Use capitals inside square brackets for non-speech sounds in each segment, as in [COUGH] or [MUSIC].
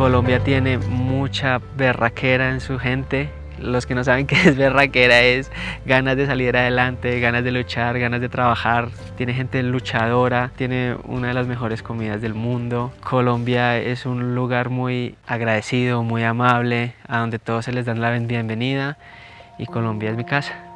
Colombia tiene mucha berraquera en su gente, los que no saben [LAUGHS] qué es berraquera es ganas de salir adelante, ganas de luchar, ganas de trabajar. Tiene gente luchadora, tiene una de las mejores comidas del mundo. Colombia es un lugar muy agradecido, muy amable, a donde todos se les dan la bienvenida y Colombia es mi casa.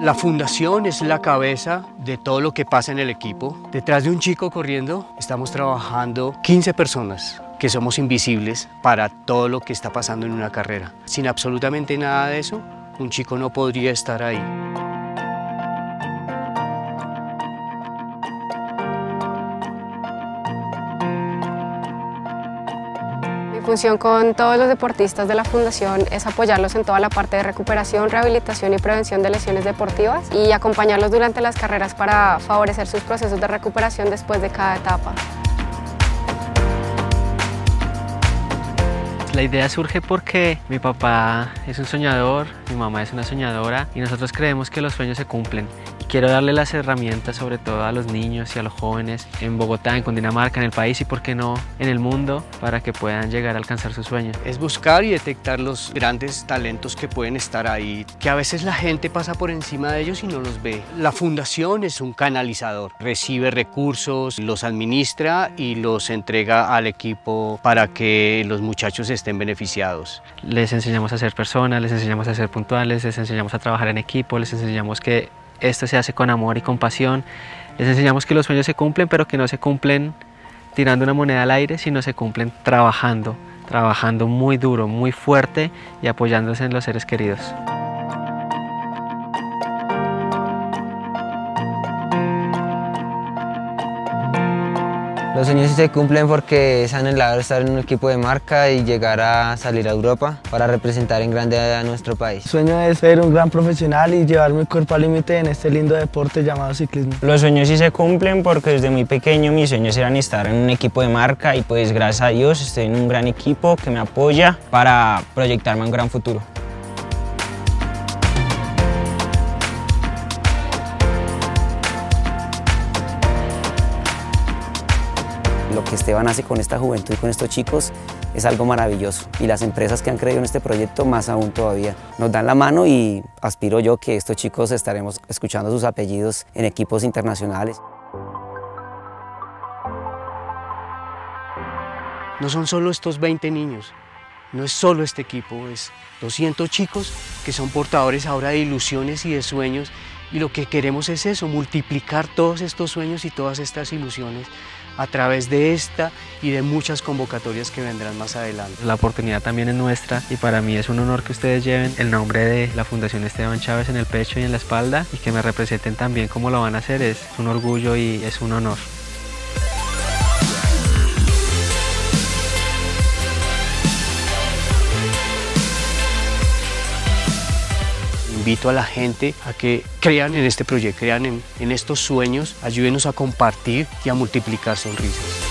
La fundación es la cabeza de todo lo que pasa en el equipo. Detrás de un chico corriendo estamos trabajando 15 personas que somos invisibles para todo lo que está pasando en una carrera. Sin absolutamente nada de eso, un chico no podría estar ahí. Función con todos los deportistas de la Fundación es apoyarlos en toda la parte de recuperación, rehabilitación y prevención de lesiones deportivas y acompañarlos durante las carreras para favorecer sus procesos de recuperación después de cada etapa. La idea surge porque mi papá es un soñador, mi mamá es una soñadora y nosotros creemos que los sueños se cumplen. Quiero darle las herramientas sobre todo a los niños y a los jóvenes en Bogotá, en Cundinamarca, en el país y por qué no en el mundo para que puedan llegar a alcanzar sus sueños. Es buscar y detectar los grandes talentos que pueden estar ahí, que a veces la gente pasa por encima de ellos y no los ve. La fundación es un canalizador, recibe recursos, los administra y los entrega al equipo para que los muchachos estén beneficiados. Les enseñamos a ser personas, les enseñamos a ser puntuales, les enseñamos a trabajar en equipo, les enseñamos que esto se hace con amor y con pasión, les enseñamos que los sueños se cumplen, pero que no se cumplen tirando una moneda al aire, sino se cumplen trabajando, trabajando muy duro, muy fuerte y apoyándose en los seres queridos. Los sueños sí se cumplen porque es anhelado estar en un equipo de marca y llegar a salir a Europa para representar en grande a nuestro país. El sueño es ser un gran profesional y llevar mi cuerpo al límite en este lindo deporte llamado ciclismo. Los sueños sí se cumplen porque desde muy pequeño mis sueños eran estar en un equipo de marca y pues gracias a Dios estoy en un gran equipo que me apoya para proyectarme a un gran futuro. Lo que Esteban hace con esta juventud y con estos chicos es algo maravilloso y las empresas que han creído en este proyecto más aún todavía nos dan la mano y aspiro yo que estos chicos estaremos escuchando sus apellidos en equipos internacionales. No son solo estos 20 niños, no es solo este equipo, es 200 chicos que son portadores ahora de ilusiones y de sueños y lo que queremos es eso, multiplicar todos estos sueños y todas estas ilusiones a través de esta y de muchas convocatorias que vendrán más adelante. La oportunidad también es nuestra y para mí es un honor que ustedes lleven el nombre de la Fundación Esteban Chávez en el pecho y en la espalda y que me representen también como lo van a hacer. Es un orgullo y es un honor. Invito a la gente a que crean en este proyecto, crean en, estos sueños, ayúdenos a compartir y a multiplicar sonrisas.